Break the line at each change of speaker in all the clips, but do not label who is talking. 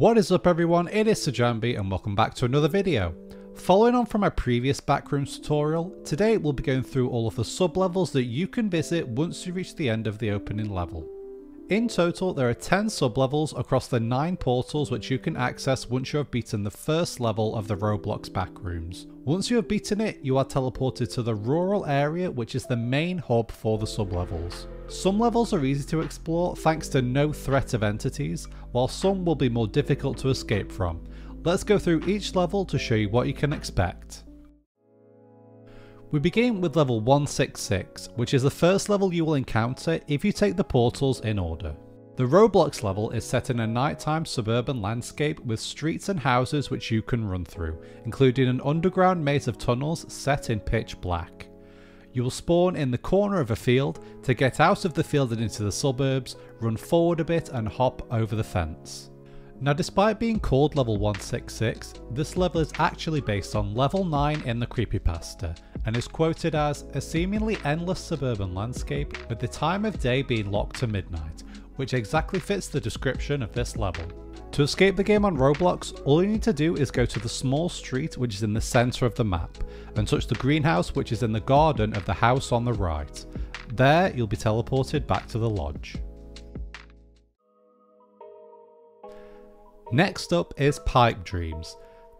What is up everyone, it is Sajambi and welcome back to another video. Following on from my previous backrooms tutorial, today we'll be going through all of the sub-levels that you can visit once you reach the end of the opening level. In total, there are 10 sub-levels across the 9 portals which you can access once you have beaten the first level of the Roblox backrooms. Once you have beaten it, you are teleported to the rural area which is the main hub for the sub-levels. Some levels are easy to explore thanks to no threat of entities, while some will be more difficult to escape from. Let's go through each level to show you what you can expect. We begin with level 166, which is the first level you will encounter if you take the portals in order. The Roblox level is set in a nighttime suburban landscape with streets and houses which you can run through, including an underground maze of tunnels set in pitch black. You will spawn in the corner of a field to get out of the field and into the suburbs, run forward a bit and hop over the fence. Now despite being called level 166, this level is actually based on level 9 in the creepypasta and is quoted as a seemingly endless suburban landscape with the time of day being locked to midnight, which exactly fits the description of this level. To escape the game on Roblox, all you need to do is go to the small street which is in the centre of the map, and touch the greenhouse which is in the garden of the house on the right. There, you'll be teleported back to the lodge. Next up is Pipe Dreams.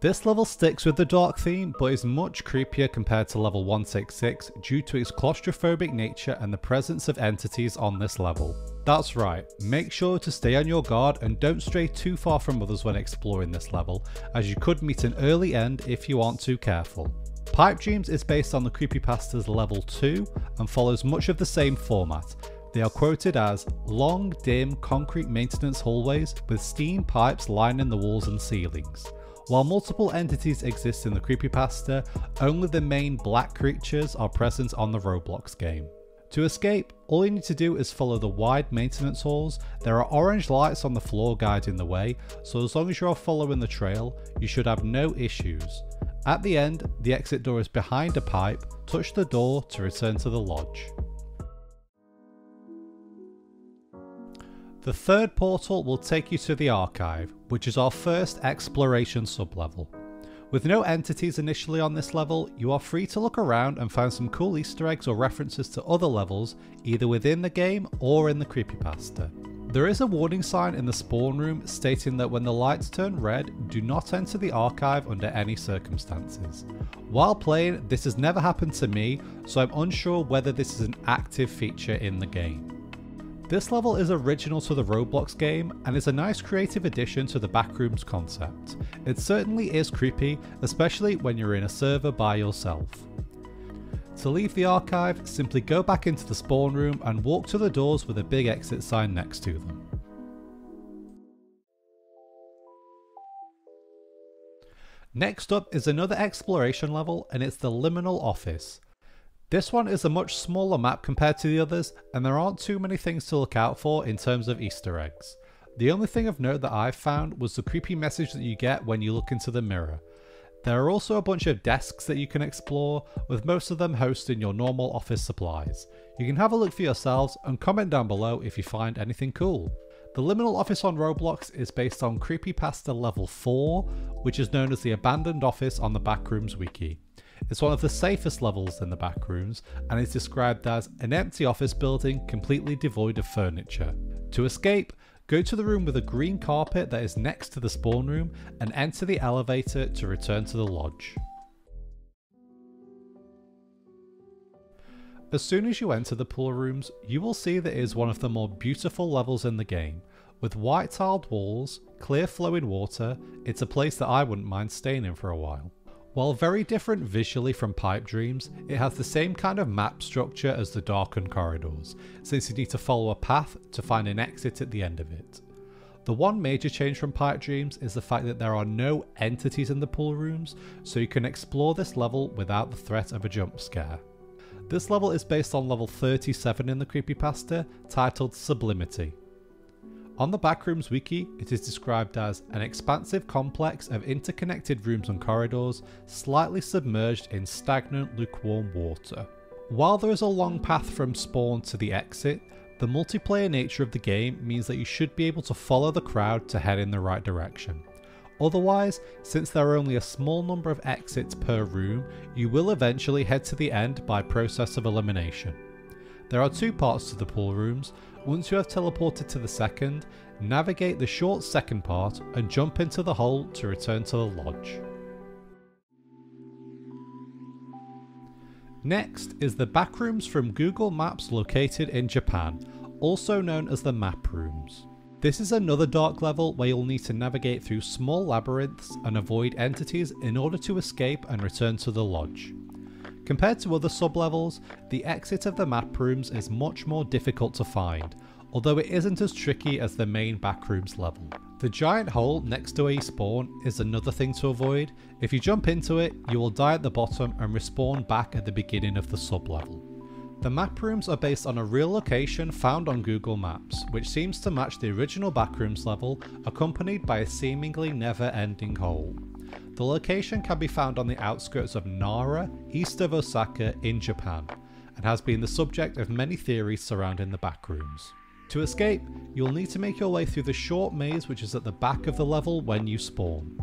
This level sticks with the dark theme, but is much creepier compared to level 166 due to its claustrophobic nature and the presence of entities on this level. That's right, make sure to stay on your guard and don't stray too far from others when exploring this level, as you could meet an early end if you aren't too careful. Pipe Dreams is based on the Creepypasta's level 2 and follows much of the same format. They are quoted as long, dim, concrete maintenance hallways with steam pipes lining the walls and ceilings. While multiple entities exist in the creepypasta, only the main black creatures are present on the Roblox game. To escape, all you need to do is follow the wide maintenance halls. There are orange lights on the floor guiding the way, so as long as you are following the trail, you should have no issues. At the end, the exit door is behind a pipe, touch the door to return to the lodge. The third portal will take you to the archive, which is our first exploration sublevel. With no entities initially on this level, you are free to look around and find some cool easter eggs or references to other levels, either within the game or in the creepypasta. There is a warning sign in the spawn room stating that when the lights turn red, do not enter the archive under any circumstances. While playing, this has never happened to me, so I'm unsure whether this is an active feature in the game. This level is original to the Roblox game and is a nice creative addition to the Backrooms concept. It certainly is creepy, especially when you're in a server by yourself. To leave the archive, simply go back into the spawn room and walk to the doors with a big exit sign next to them. Next up is another exploration level and it's the Liminal Office. This one is a much smaller map compared to the others and there aren't too many things to look out for in terms of easter eggs. The only thing of note that I've found was the creepy message that you get when you look into the mirror. There are also a bunch of desks that you can explore, with most of them hosting your normal office supplies. You can have a look for yourselves and comment down below if you find anything cool. The liminal office on Roblox is based on Creepypasta level 4, which is known as the abandoned office on the Backrooms wiki. It's one of the safest levels in the backrooms and is described as an empty office building completely devoid of furniture. To escape, go to the room with a green carpet that is next to the spawn room and enter the elevator to return to the lodge. As soon as you enter the pool rooms, you will see that it is one of the more beautiful levels in the game. With white tiled walls, clear flowing water, it's a place that I wouldn't mind staying in for a while. While very different visually from Pipe Dreams, it has the same kind of map structure as the darkened corridors, since you need to follow a path to find an exit at the end of it. The one major change from Pipe Dreams is the fact that there are no entities in the pool rooms, so you can explore this level without the threat of a jump scare. This level is based on level 37 in the creepypasta, titled Sublimity. On the Backrooms wiki, it is described as an expansive complex of interconnected rooms and corridors, slightly submerged in stagnant lukewarm water. While there is a long path from spawn to the exit, The multiplayer nature of the game means that you should be able to follow the crowd to head in the right direction. Otherwise, since there are only a small number of exits per room, you will eventually head to the end by process of elimination. There are two parts to the pool rooms. Once you have teleported to the second, navigate the short second part and jump into the hole to return to the lodge. Next is the backrooms from Google Maps located in Japan, also known as the map rooms. This is another dark level where you'll need to navigate through small labyrinths and avoid entities in order to escape and return to the lodge. Compared to other sublevels, the exit of the map rooms is much more difficult to find, although it isn't as tricky as the main backrooms level. The giant hole next to you spawn is another thing to avoid. If you jump into it, you will die at the bottom and respawn back at the beginning of the sublevel. The map rooms are based on a real location found on Google Maps, which seems to match the original backrooms level, accompanied by a seemingly never-ending hole. The location can be found on the outskirts of Nara, east of Osaka in Japan, and has been the subject of many theories surrounding the backrooms. To escape, you'll need to make your way through the short maze which is at the back of the level when you spawn.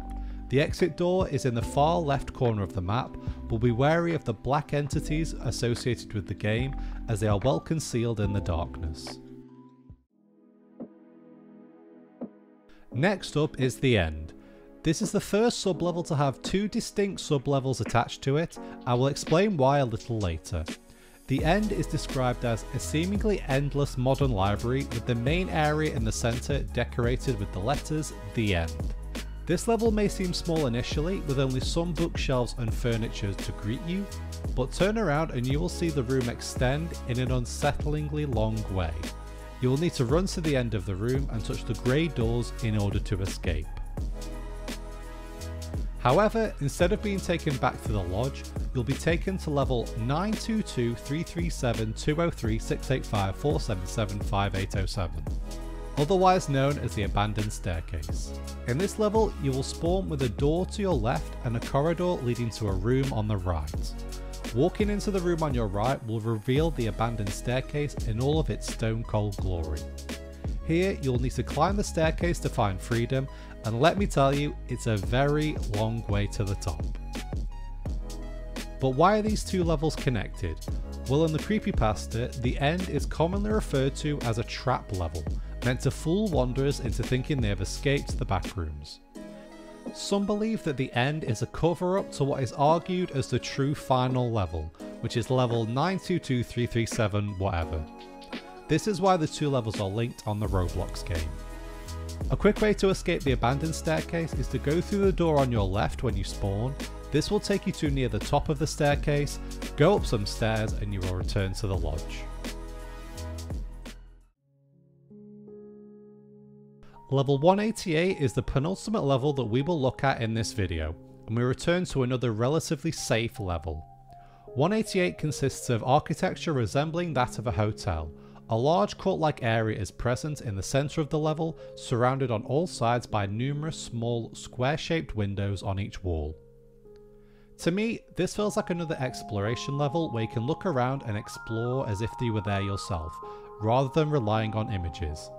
The exit door is in the far left corner of the map, but be wary of the black entities associated with the game as they are well concealed in the darkness. Next up is the end. This is the first sublevel to have two distinct sublevels attached to it, I will explain why a little later. The end is described as a seemingly endless modern library with the main area in the centre decorated with the letters The End. This level may seem small initially, with only some bookshelves and furniture to greet you, but turn around and you will see the room extend in an unsettlingly long way. You will need to run to the end of the room and touch the grey doors in order to escape. However, instead of being taken back to the lodge, you'll be taken to level 922 337 203 685 477 5807 otherwise known as the abandoned staircase. In this level, you will spawn with a door to your left and a corridor leading to a room on the right. Walking into the room on your right will reveal the abandoned staircase in all of its stone cold glory. Here, you'll need to climb the staircase to find freedom, and let me tell you, it's a very long way to the top. But why are these two levels connected? Well, in the creepypasta, uh, the end is commonly referred to as a trap level, meant to fool wanderers into thinking they have escaped the backrooms. Some believe that the end is a cover up to what is argued as the true final level, which is level 922337 whatever. This is why the two levels are linked on the Roblox game. A quick way to escape the abandoned staircase is to go through the door on your left when you spawn. This will take you to near the top of the staircase, go up some stairs and you will return to the lodge. Level 188 is the penultimate level that we will look at in this video, and we return to another relatively safe level. 188 consists of architecture resembling that of a hotel. A large court-like area is present in the centre of the level, surrounded on all sides by numerous small square-shaped windows on each wall. To me, this feels like another exploration level where you can look around and explore as if you were there yourself, rather than relying on images.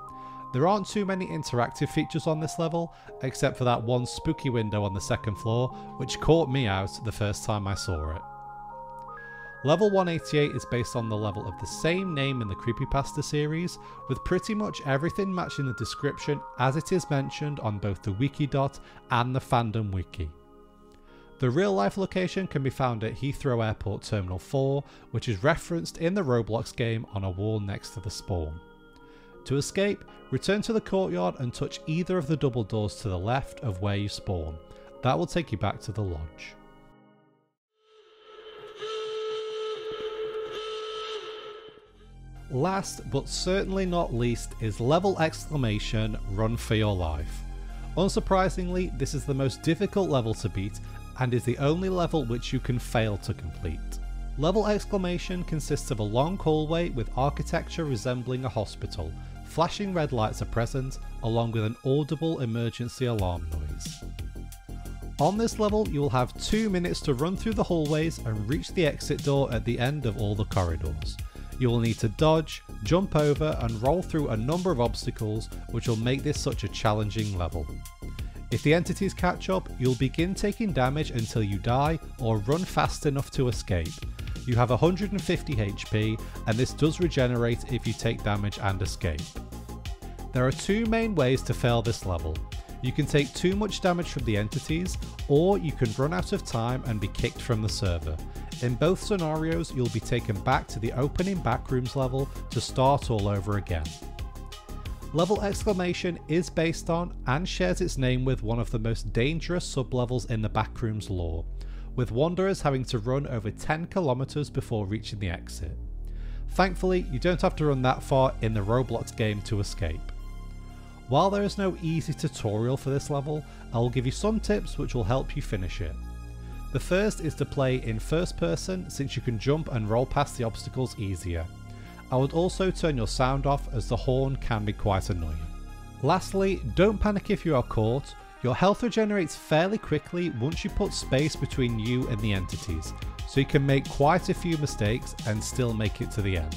There aren't too many interactive features on this level, except for that one spooky window on the second floor, which caught me out the first time I saw it. Level 188 is based on the level of the same name in the Creepypasta series, with pretty much everything matching the description as it is mentioned on both the Wikidot and the fandom wiki. The real life location can be found at Heathrow Airport Terminal 4, which is referenced in the Roblox game on a wall next to the spawn. To escape, return to the courtyard and touch either of the double doors to the left of where you spawn. That will take you back to the lodge. Last but certainly not least is level exclamation run for your life. Unsurprisingly, this is the most difficult level to beat and is the only level which you can fail to complete. Level exclamation consists of a long hallway with architecture resembling a hospital, Flashing red lights are present, along with an audible emergency alarm noise. On this level, you will have 2 minutes to run through the hallways and reach the exit door at the end of all the corridors. You will need to dodge, jump over and roll through a number of obstacles which will make this such a challenging level. If the entities catch up, you'll begin taking damage until you die or run fast enough to escape. You have 150 HP and this does regenerate if you take damage and escape. There are two main ways to fail this level. You can take too much damage from the entities, or you can run out of time and be kicked from the server. In both scenarios, you'll be taken back to the opening backrooms level to start all over again. Level Exclamation is based on and shares its name with one of the most dangerous sublevels in the Backrooms lore, with wanderers having to run over 10 kilometers before reaching the exit. Thankfully, you don't have to run that far in the Roblox game to escape. While there is no easy tutorial for this level, I will give you some tips which will help you finish it. The first is to play in first person since you can jump and roll past the obstacles easier. I would also turn your sound off as the horn can be quite annoying. Lastly, don't panic if you are caught, your health regenerates fairly quickly once you put space between you and the entities, so you can make quite a few mistakes and still make it to the end.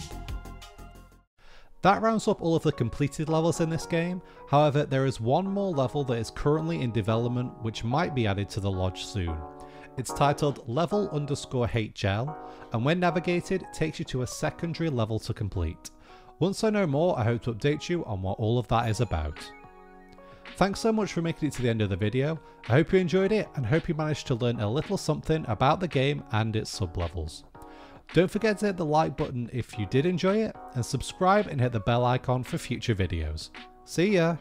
That rounds up all of the completed levels in this game, however there is one more level that is currently in development which might be added to the lodge soon. It's titled level underscore HL, and when navigated, takes you to a secondary level to complete. Once I know more, I hope to update you on what all of that is about. Thanks so much for making it to the end of the video. I hope you enjoyed it and hope you managed to learn a little something about the game and its sublevels. Don't forget to hit the like button if you did enjoy it and subscribe and hit the bell icon for future videos. See ya!